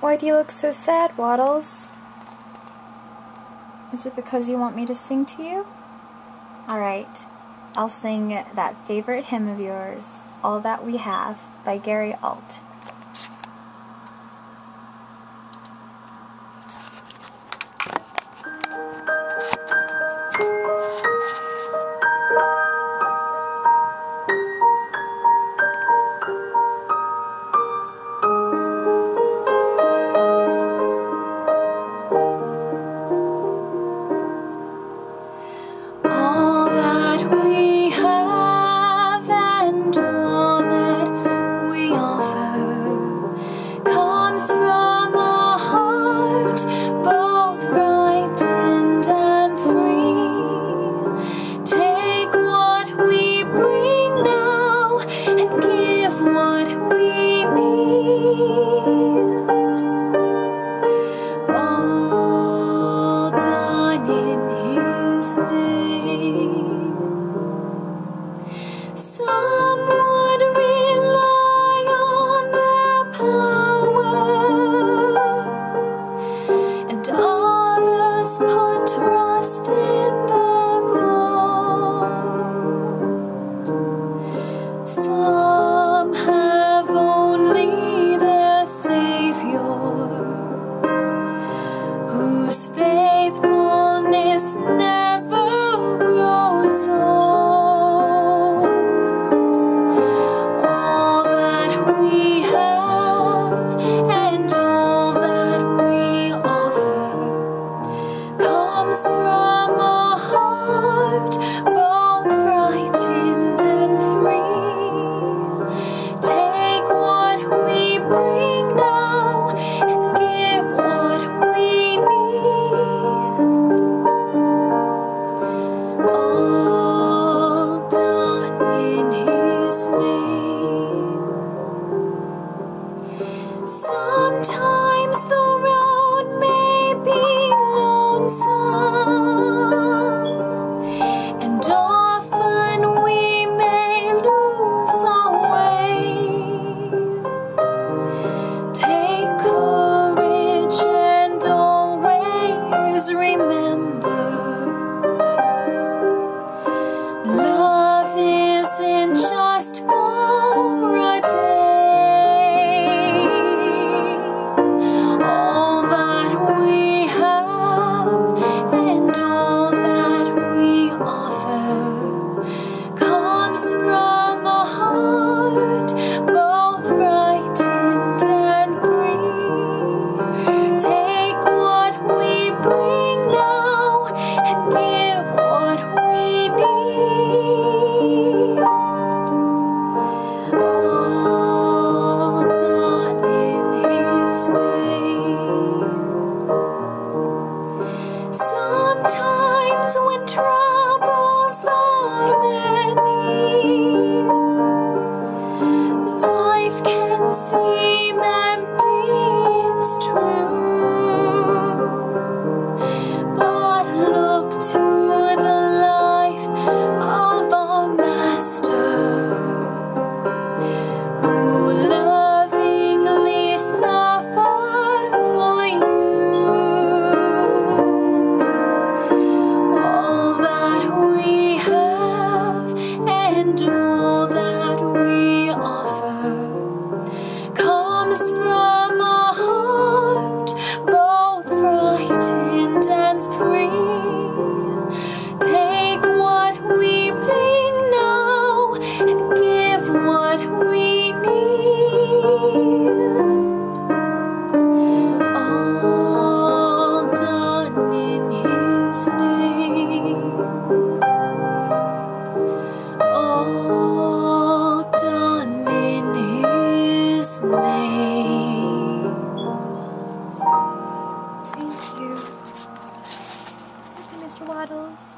Why do you look so sad, Waddles? Is it because you want me to sing to you? Alright, I'll sing that favorite hymn of yours, All That We Have, by Gary Ault. Life name. Thank you. Thank you, Mr. Waddles.